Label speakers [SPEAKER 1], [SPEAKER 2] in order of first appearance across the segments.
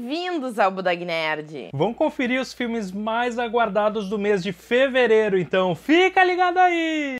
[SPEAKER 1] Bem-vindos ao Budag Nerd!
[SPEAKER 2] Vamos conferir os filmes mais aguardados do mês de fevereiro, então fica ligado aí!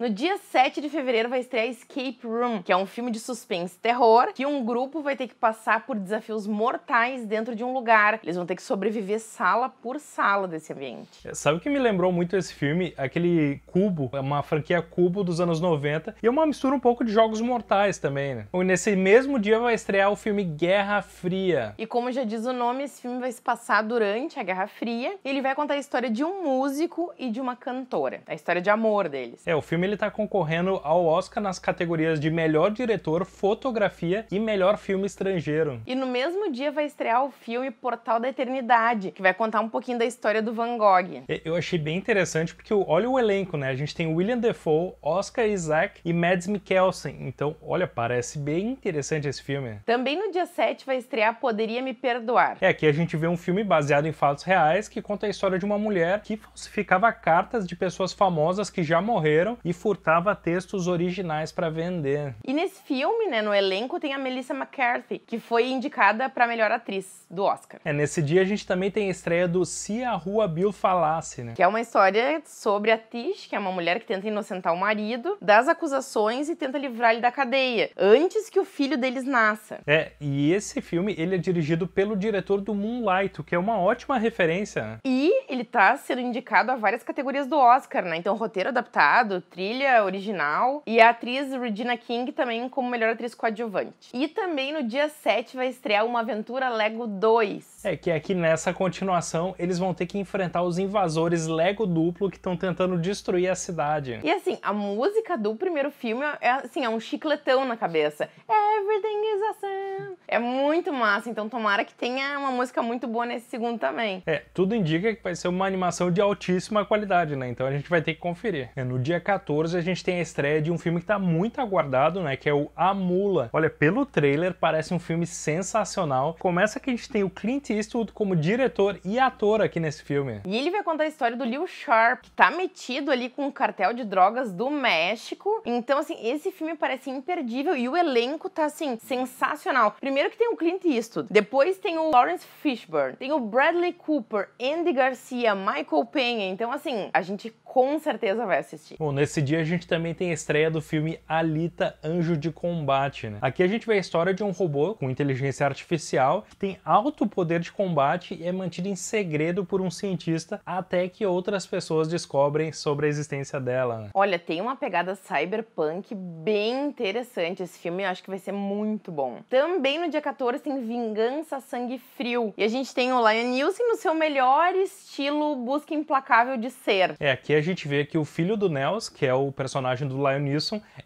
[SPEAKER 1] No dia 7 de fevereiro vai estrear Escape Room, que é um filme de suspense e terror, que um grupo vai ter que passar por desafios mortais dentro de um lugar. Eles vão ter que sobreviver sala por sala desse ambiente.
[SPEAKER 2] Sabe o que me lembrou muito esse filme? Aquele Cubo, é uma franquia Cubo dos anos 90, e é uma mistura um pouco de Jogos Mortais também, né? E nesse mesmo dia vai estrear o filme Guerra Fria.
[SPEAKER 1] E como já diz o nome, esse filme vai se passar durante a Guerra Fria, e ele vai contar a história de um músico e de uma cantora, a história de amor deles.
[SPEAKER 2] É, o filme ele está concorrendo ao Oscar nas categorias de melhor diretor, fotografia e melhor filme estrangeiro.
[SPEAKER 1] E no mesmo dia vai estrear o filme Portal da Eternidade, que vai contar um pouquinho da história do Van Gogh.
[SPEAKER 2] Eu achei bem interessante porque olha o elenco, né? A gente tem William Defoe, Oscar Isaac e Mads Mikkelsen. Então, olha, parece bem interessante esse filme.
[SPEAKER 1] Também no dia 7 vai estrear Poderia Me Perdoar.
[SPEAKER 2] É, aqui a gente vê um filme baseado em fatos reais que conta a história de uma mulher que falsificava cartas de pessoas famosas que já morreram e furtava textos originais para vender.
[SPEAKER 1] E nesse filme, né, no elenco tem a Melissa McCarthy, que foi indicada para melhor atriz do Oscar.
[SPEAKER 2] É, nesse dia a gente também tem a estreia do Se a Rua Bill Falasse, né?
[SPEAKER 1] Que é uma história sobre a Tish, que é uma mulher que tenta inocentar o marido das acusações e tenta livrar ele da cadeia, antes que o filho deles nasça.
[SPEAKER 2] É, e esse filme, ele é dirigido pelo diretor do Moonlight, que é uma ótima referência.
[SPEAKER 1] E ele tá sendo indicado a várias categorias do Oscar, né? Então, roteiro adaptado, trilha original e a atriz Regina King também como melhor atriz coadjuvante. E também no dia 7 vai estrear Uma Aventura Lego 2.
[SPEAKER 2] É que aqui nessa continuação eles vão ter que enfrentar os invasores Lego duplo que estão tentando destruir a cidade.
[SPEAKER 1] E assim, a música do primeiro filme é assim, é um chicletão na cabeça. Everything is awesome. É muito massa, então tomara que tenha uma música muito boa nesse segundo também.
[SPEAKER 2] É, tudo indica que vai ser uma animação de altíssima qualidade, né? Então a gente vai ter que conferir. É, no dia 14 a gente tem a estreia de um filme que está muito aguardado, né? Que é o A Mula. Olha, pelo trailer parece um filme sensacional. Começa que a gente tem o Clint Eastwood como diretor e ator aqui nesse filme.
[SPEAKER 1] E ele vai contar a história do Lil Sharp, que tá metido ali com um cartel de drogas do México. Então, assim, esse filme parece imperdível e o elenco tá, assim, sensacional. Primeiro que tem o Clint Eastwood, depois tem o Lawrence Fishburne, tem o Bradley Cooper, Andy Garcia, Michael Penha. Então, assim, a gente com certeza vai assistir.
[SPEAKER 2] Bom, nesse dia a gente também tem a estreia do filme Alita Anjo de Combate, né? Aqui a gente vê a história de um robô com inteligência artificial que tem alto poder de combate e é mantido em segredo por um cientista até que outras pessoas descobrem sobre a existência dela. Né?
[SPEAKER 1] Olha, tem uma pegada cyberpunk bem interessante esse filme, eu acho que vai ser muito bom. Também no dia 14 tem Vingança Sangue Frio. E a gente tem o Lion Nielsen no seu melhor estilo busca implacável de ser.
[SPEAKER 2] É, aqui a gente vê que o filho do Nels, que é o personagem do Lion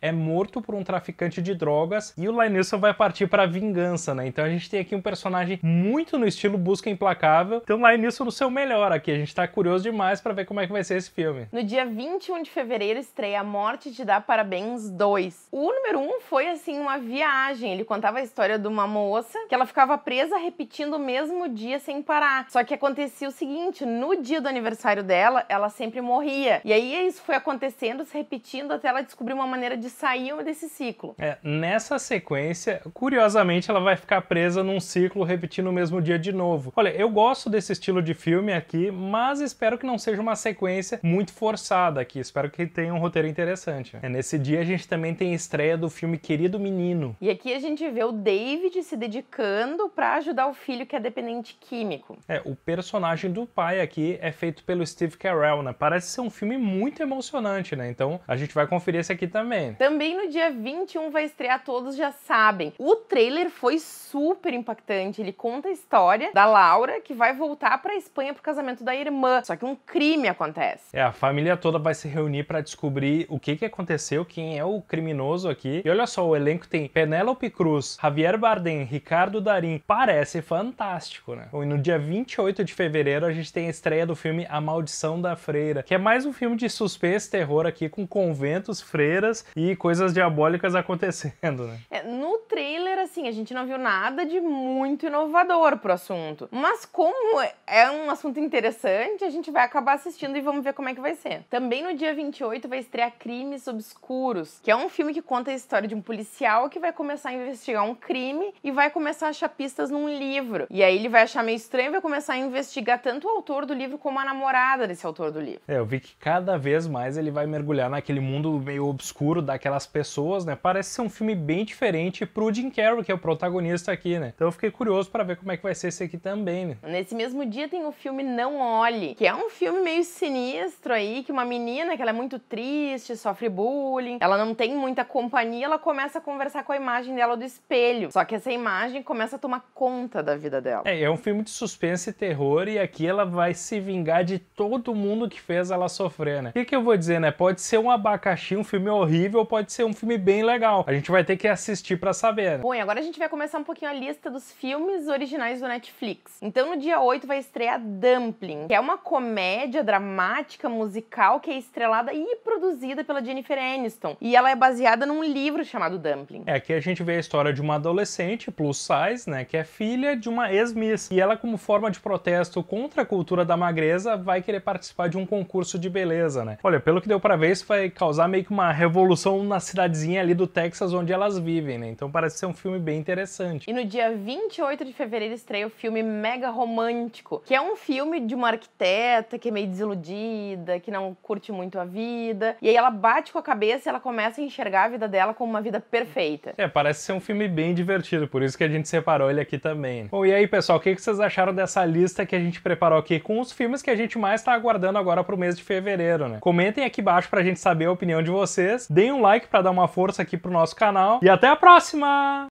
[SPEAKER 2] é morto por um traficante de drogas e o Lion vai partir para vingança, né? Então a gente tem aqui um personagem muito no estilo busca implacável. Então Lion no seu melhor aqui. A gente tá curioso demais para ver como é que vai ser esse filme.
[SPEAKER 1] No dia 21 de fevereiro estreia A Morte Te Dá Parabéns 2. O número 1 um foi assim uma viagem. Ele contava a história de uma moça que ela ficava presa repetindo o mesmo dia sem parar. Só que acontecia o seguinte, no dia do aniversário dela, ela sempre morria. E aí isso foi acontecendo, se repetindo até ela descobrir uma maneira de sair desse ciclo.
[SPEAKER 2] É, nessa sequência, curiosamente, ela vai ficar presa num ciclo repetindo o mesmo dia de novo. Olha, eu gosto desse estilo de filme aqui, mas espero que não seja uma sequência muito forçada aqui. Espero que tenha um roteiro interessante. É, nesse dia a gente também tem a estreia do filme Querido Menino.
[SPEAKER 1] E aqui a gente vê o David se dedicando para ajudar o filho que é dependente químico.
[SPEAKER 2] É, o personagem do pai aqui é feito pelo Steve Carell, né? Parece ser um filme muito emocionante, né? Então a gente vai conferir esse aqui também.
[SPEAKER 1] Também no dia 21 vai estrear Todos Já Sabem. O trailer foi super impactante. Ele conta a história da Laura que vai voltar para Espanha pro casamento da irmã. Só que um crime acontece.
[SPEAKER 2] É, a família toda vai se reunir para descobrir o que que aconteceu, quem é o criminoso aqui. E olha só, o elenco tem Penélope Cruz, Javier Bardem, Ricardo Darim. Parece fantástico, né? E no dia 28 de fevereiro a gente tem a estreia do filme A Maldição da Freira, que é mais um filme de suspense terror aqui com conventos, freiras e coisas diabólicas acontecendo, né?
[SPEAKER 1] É, no trailer, assim, a gente não viu nada de muito inovador pro assunto. Mas como é um assunto interessante, a gente vai acabar assistindo e vamos ver como é que vai ser. Também no dia 28 vai estrear Crimes Obscuros, que é um filme que conta a história de um policial que vai começar a investigar um crime e vai começar a achar pistas num livro. E aí ele vai achar meio estranho e vai começar a investigar tanto o autor do livro como a namorada desse autor do livro.
[SPEAKER 2] É, eu vi que cada vez mais ele vai mergulhar naquele mundo meio obscuro daquelas pessoas, né? Parece ser um filme bem diferente pro Jim Carrey, que é o protagonista aqui, né? Então eu fiquei curioso para ver como é que vai ser esse aqui também, né?
[SPEAKER 1] Nesse mesmo dia tem o filme Não Olhe, que é um filme meio sinistro aí, que uma menina que ela é muito triste, sofre bullying, ela não tem muita companhia, ela começa a conversar com a imagem dela do espelho. Só que essa imagem começa a tomar conta da vida dela.
[SPEAKER 2] É, é um filme de suspense e terror e aqui ela vai se vingar de todo mundo que fez ela sofrer, né? O que, que eu vou dizer, né? Pode ser um abacaxi, um filme horrível, pode ser um filme bem legal. A gente vai ter que assistir para saber, né?
[SPEAKER 1] Bom, e agora a gente vai começar um pouquinho a lista dos filmes originais do Netflix. Então no dia 8 vai estrear Dumpling, que é uma comédia dramática musical que é estrelada e produzida pela Jennifer Aniston. E ela é baseada num livro chamado Dumpling.
[SPEAKER 2] É, aqui a gente vê a história de uma adolescente plus size, né, que é filha de uma ex-miss. E ela, como forma de protesto contra a cultura da magreza, vai querer participar de um concurso de beleza, né? Olha, pelo que deu pra ver, isso vai causar meio que uma revolução na cidadezinha ali do Texas onde elas vivem, né? Então parece ser um filme bem interessante.
[SPEAKER 1] E no dia 28 de fevereiro estreia o filme Mega Romântico, que é um filme de uma arquiteta que é meio desiludida, que não curte muito a vida. E aí ela bate com a cabeça e ela começa a enxergar a vida dela como uma vida perfeita.
[SPEAKER 2] É, parece ser um filme bem divertido, por isso que a gente separou ele aqui também. Bom, e aí, pessoal, o que vocês acharam dessa lista que a gente preparou aqui com os filmes que a gente mais tá aguardando agora pro mês de fevereiro, né? Comentem aqui embaixo pra gente saber a opinião de vocês. Deem um like para dar uma força aqui pro nosso canal. E até a próxima!